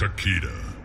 Takeda.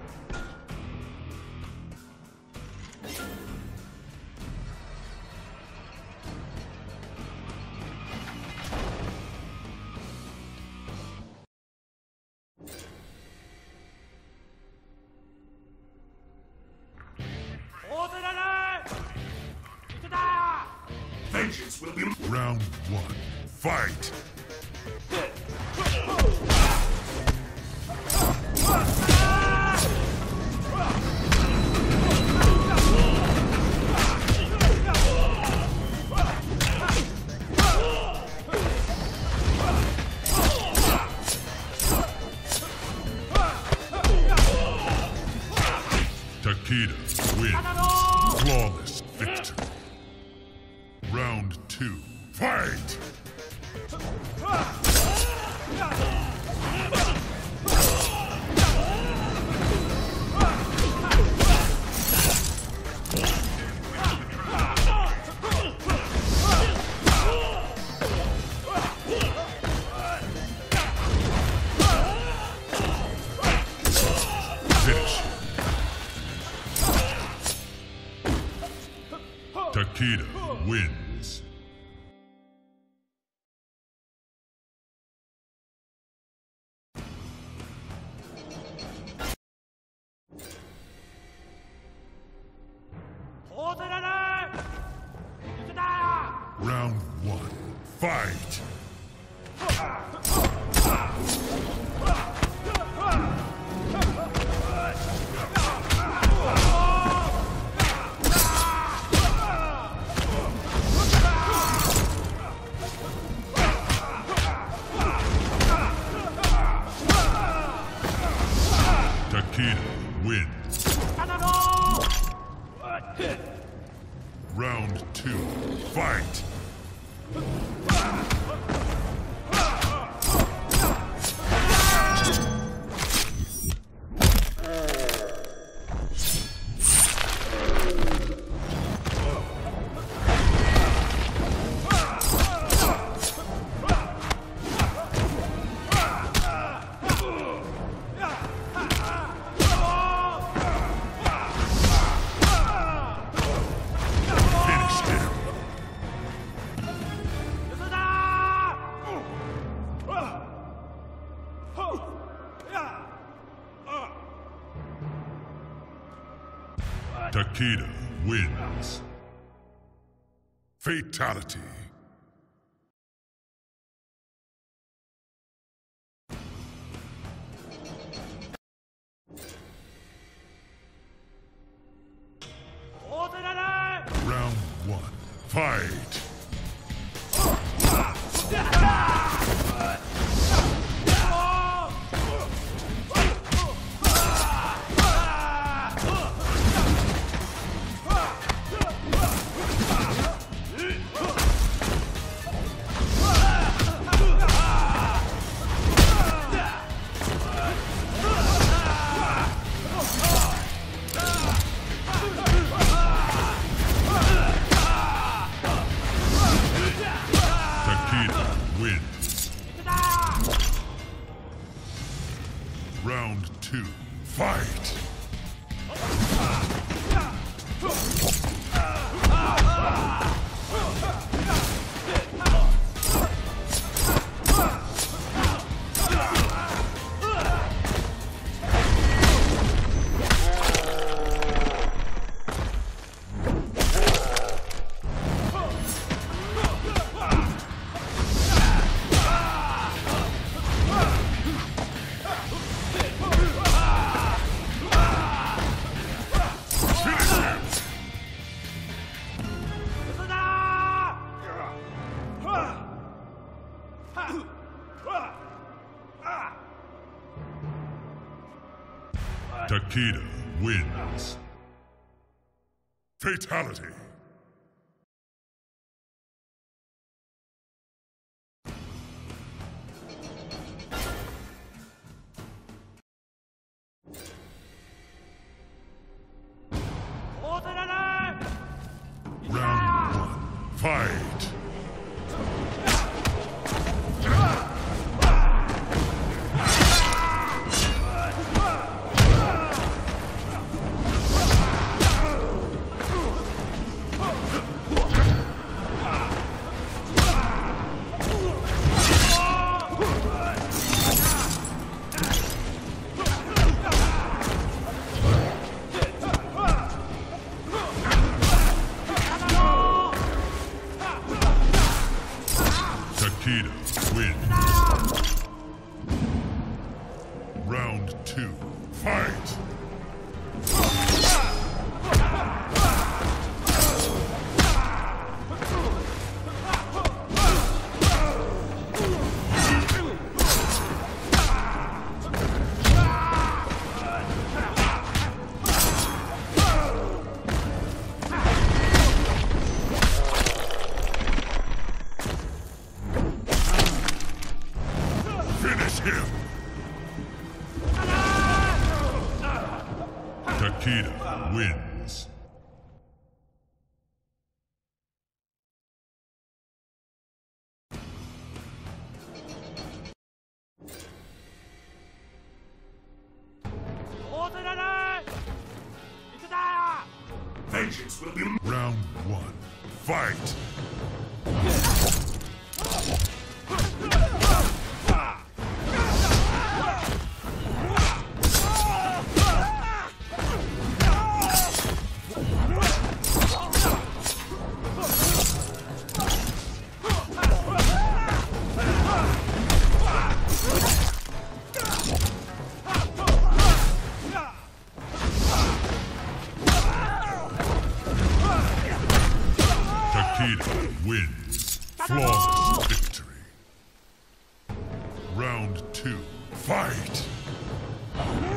Fight! Wins. Round two. Fight! Him. Takeda wins. Fatality. Round two. Fight! Takeda wins. Fatality. Round one. Fight! Takeda wins. Round two, fight! Him! Takeda wins. Fight!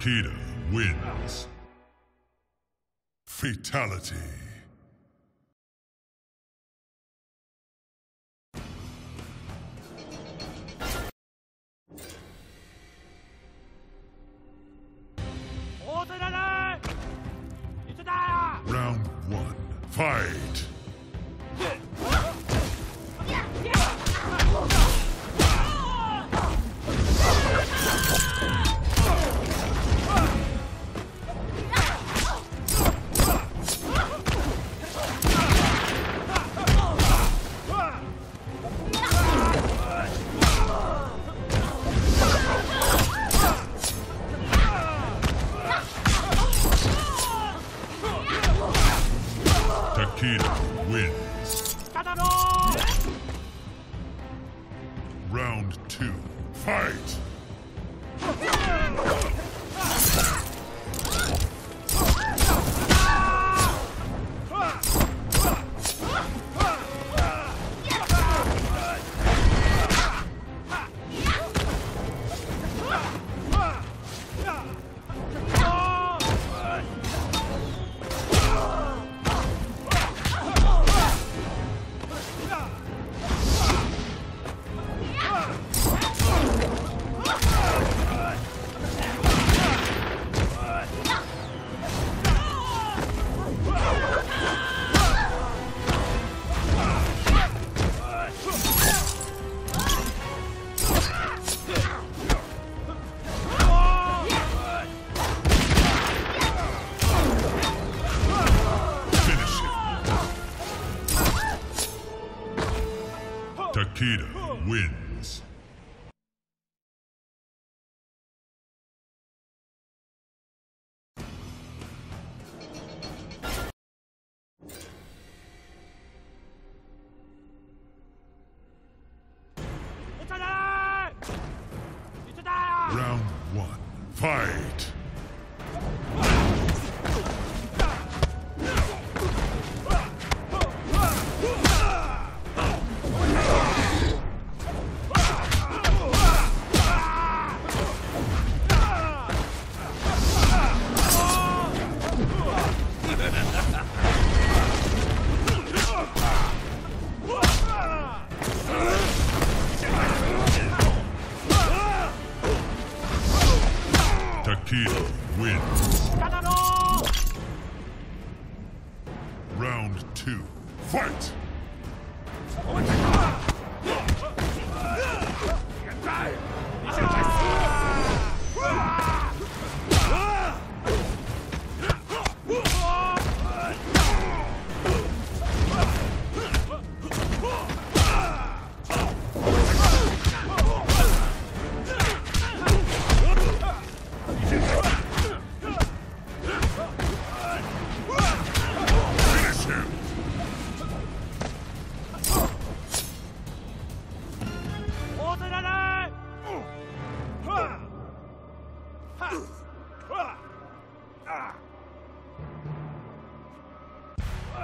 Takeda wins. Fatality. Round one, fight! Takeda wins. Round two, fight! Wins.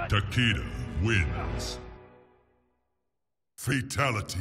Takeda wins. Fatality.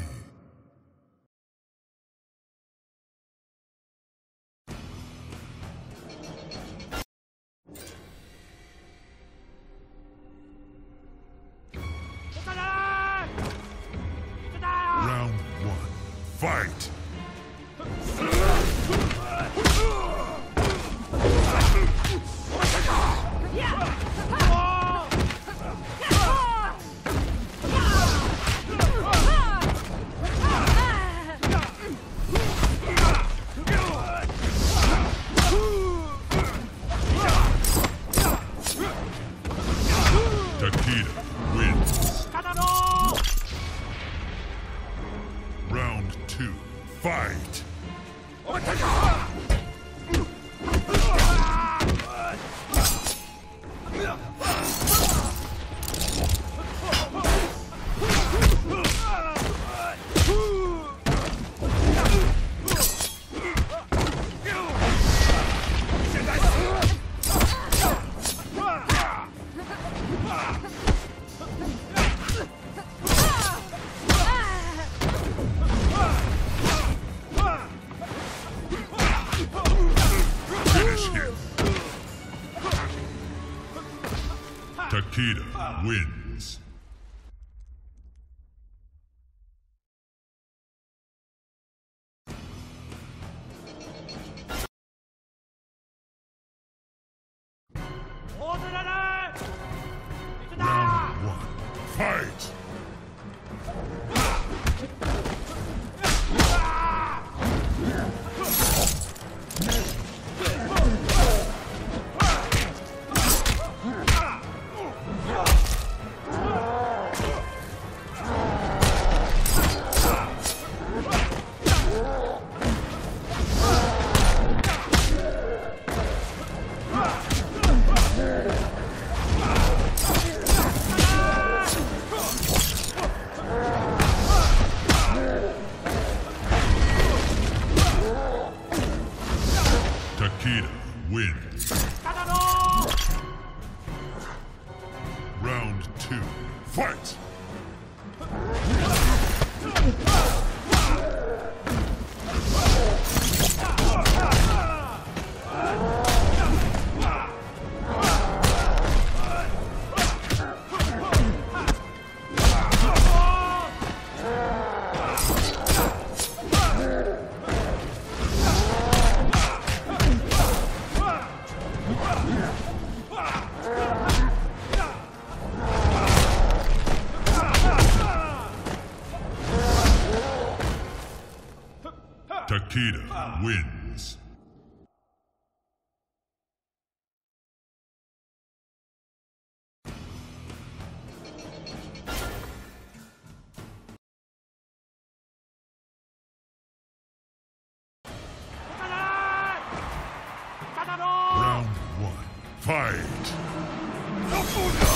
Fight! fight. No, no.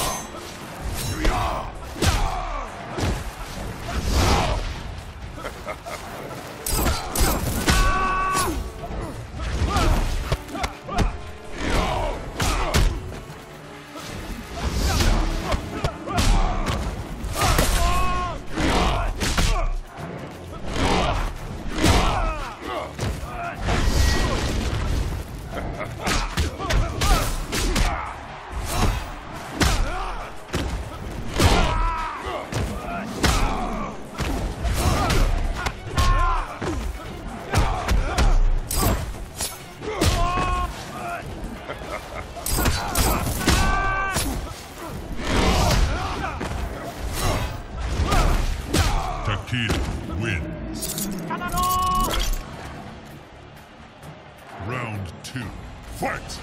Kid wins. Round two, fight!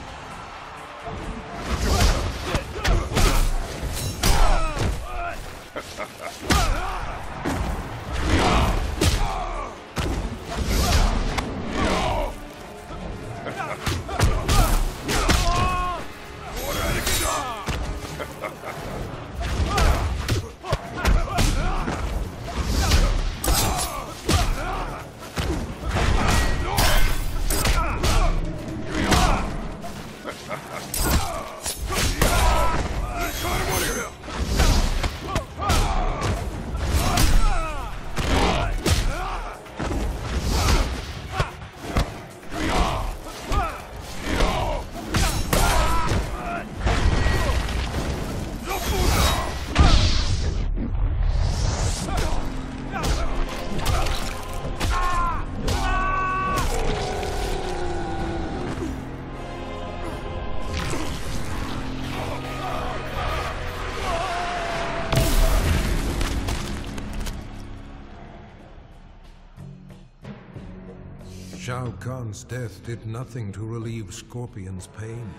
Shao Kahn's death did nothing to relieve Scorpion's pain.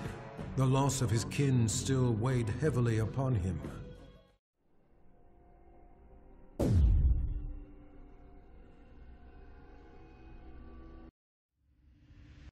The loss of his kin still weighed heavily upon him.